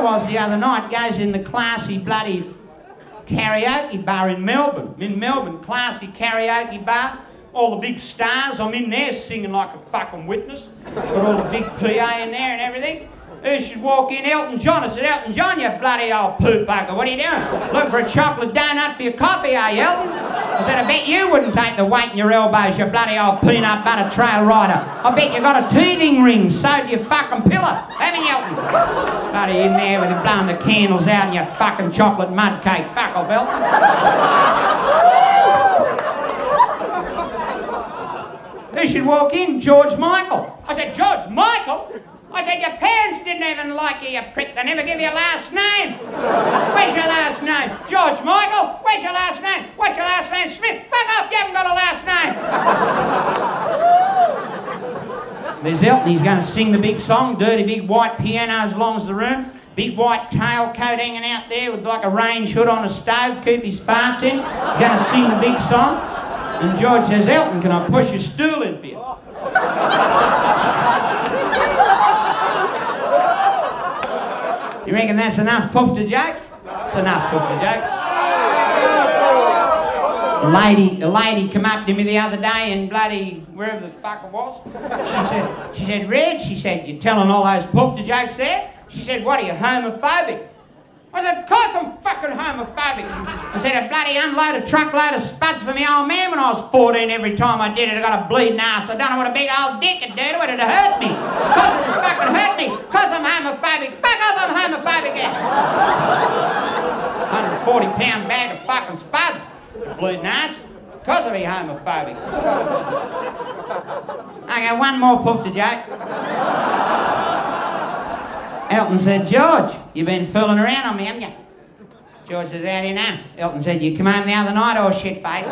Was the other night, goes in the classy bloody karaoke bar in Melbourne. In Melbourne, classy karaoke bar. All the big stars, I'm in there singing like a fucking witness. Got all the big PA in there and everything. Who should walk in? Elton John. I said, Elton John, you bloody old poo bugger. What are you doing? Looking for a chocolate donut for your coffee, are you, Elton? I said, I bet you wouldn't take the weight in your elbows, you bloody old peanut butter trail rider. I bet you got a teething ring sewed to your fucking pillow, haven't you, Elton? Bloody in there with you blowing the candles out and your fucking chocolate mud cake. Fuck off, Elton. Who should walk in? George Michael. I said, George Michael? I said, your parents didn't even like you, you prick. They never give you a last name. Where's your last name? George Michael? Where's your last name? Last name? Smith? Fuck off, you haven't got a last name. There's Elton, he's going to sing the big song, dirty big white piano as long as the room. Big white tailcoat hanging out there with like a range hood on a stove, keep his farts in. He's going to sing the big song. And George says, Elton, can I push your stool in for you? You reckon that's enough puff to jokes? It's enough puff to jokes. Lady, a lady come up to me the other day in bloody wherever the fuck it was. She said, she said, Red, she said, you're telling all those to jokes there? She said, what are you, homophobic? I said, of course I'm fucking homophobic. I said, a bloody unload a truckload of spuds for me old man when I was 14 every time I did it. I got a bleeding ass. I don't know what a big old dick it did. It hurt me. Because it fucking hurt me. Because I'm homophobic. Fuck off, I'm homophobic. 140 pound bag of fucking spuds. Ass. Because of me homophobic. I got one more puff to Jack. Elton said, George, you've been fooling around on me, haven't you? George says, how do you know? Elton said, you come home the other night, oh shit face.